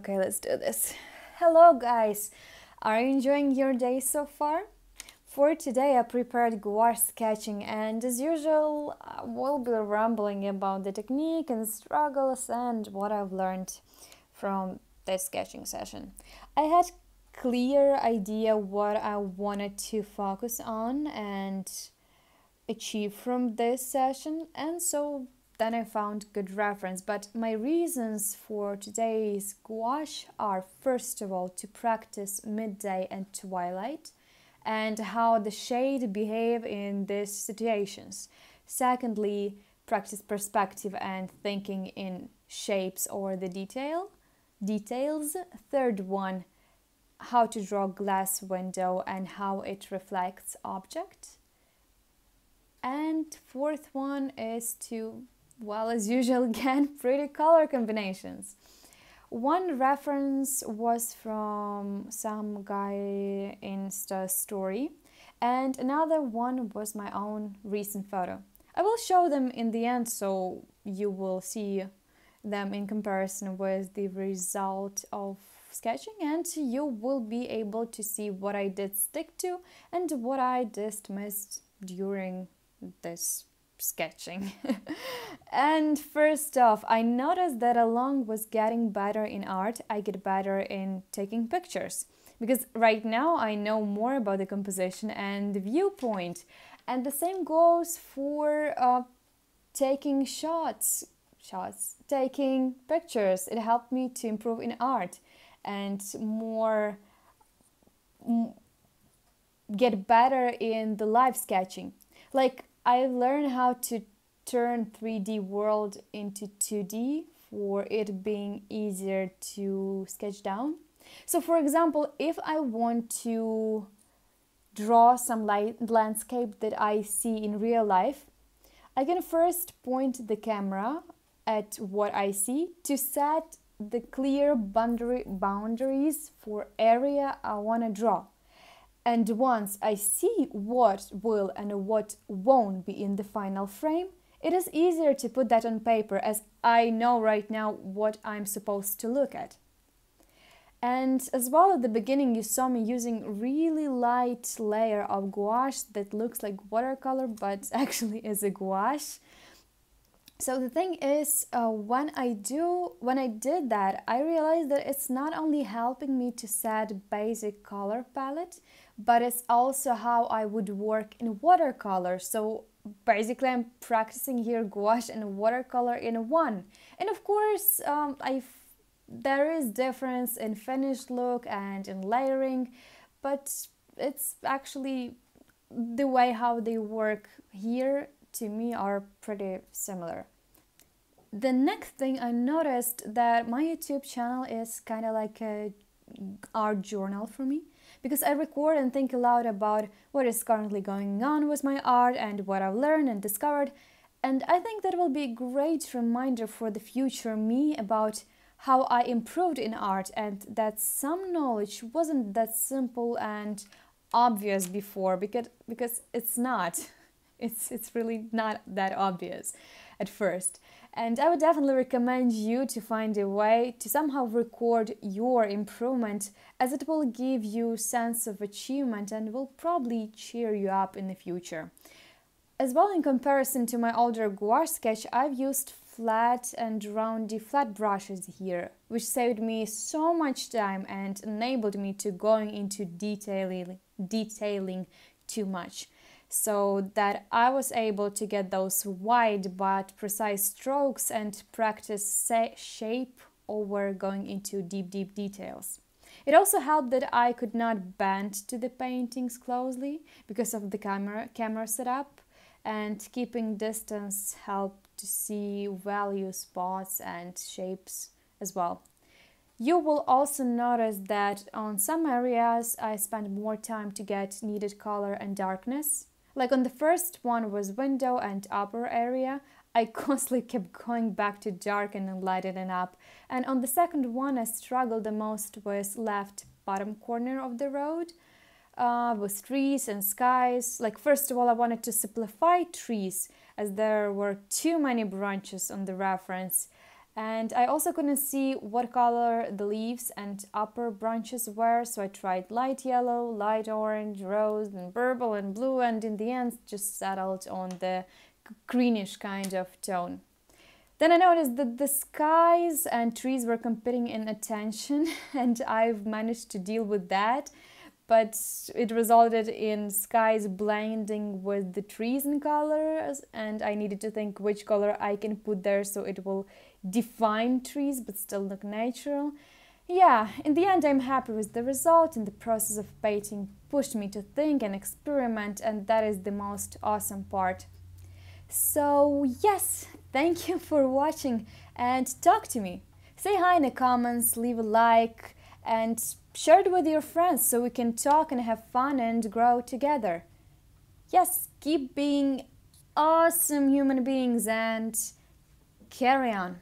Okay, let's do this. Hello, guys. Are you enjoying your day so far? For today, I prepared gouache sketching, and as usual, I will be rambling about the technique and struggles and what I've learned from this sketching session. I had clear idea what I wanted to focus on and achieve from this session, and so then I found good reference. But my reasons for today's gouache are first of all to practice midday and twilight and how the shade behave in these situations. Secondly, practice perspective and thinking in shapes or the detail details. Third one, how to draw glass window and how it reflects object. And fourth one is to well, as usual, again, pretty color combinations. One reference was from some guy Insta story, and another one was my own recent photo. I will show them in the end so you will see them in comparison with the result of sketching and you will be able to see what I did stick to and what I dismissed during this sketching. and first off, I noticed that along with getting better in art, I get better in taking pictures. Because right now I know more about the composition and the viewpoint. And the same goes for uh, taking shots, shots, taking pictures. It helped me to improve in art and more get better in the live sketching. Like I learned how to turn 3D world into 2D for it being easier to sketch down. So for example, if I want to draw some light landscape that I see in real life, I can first point the camera at what I see to set the clear boundary boundaries for area I want to draw. And once I see what will and what won't be in the final frame, it is easier to put that on paper as I know right now what I'm supposed to look at. And as well at the beginning you saw me using really light layer of gouache that looks like watercolor but actually is a gouache. So the thing is, uh, when I do, when I did that, I realized that it's not only helping me to set basic color palette, but it's also how I would work in watercolor. So basically I'm practicing here gouache and watercolor in one. And of course, um, I there is difference in finished look and in layering, but it's actually the way how they work here to me are pretty similar. The next thing I noticed that my YouTube channel is kind of like a art journal for me because I record and think aloud about what is currently going on with my art and what I've learned and discovered. And I think that will be a great reminder for the future me about how I improved in art and that some knowledge wasn't that simple and obvious before because because it's not. It's it's really not that obvious at first. And I would definitely recommend you to find a way to somehow record your improvement as it will give you sense of achievement and will probably cheer you up in the future. As well in comparison to my older gouache sketch, I've used flat and roundy flat brushes here, which saved me so much time and enabled me to going into detailing, detailing too much so that I was able to get those wide but precise strokes and practice shape over going into deep, deep details. It also helped that I could not bend to the paintings closely because of the camera, camera setup and keeping distance helped to see value spots and shapes as well. You will also notice that on some areas I spent more time to get needed color and darkness like on the first one was window and upper area, I constantly kept going back to darken and lighten it up. And on the second one, I struggled the most with left bottom corner of the road uh, with trees and skies. Like first of all, I wanted to simplify trees as there were too many branches on the reference. And I also couldn't see what color the leaves and upper branches were, so I tried light yellow, light orange, rose, and purple and blue, and in the end just settled on the greenish kind of tone. Then I noticed that the skies and trees were competing in attention, and I've managed to deal with that. But it resulted in skies blending with the trees in colors, and I needed to think which color I can put there so it will define trees but still look natural. Yeah, in the end, I'm happy with the result, and the process of painting pushed me to think and experiment, and that is the most awesome part. So, yes, thank you for watching and talk to me. Say hi in the comments, leave a like, and share it with your friends so we can talk and have fun and grow together. Yes, keep being awesome human beings and carry on.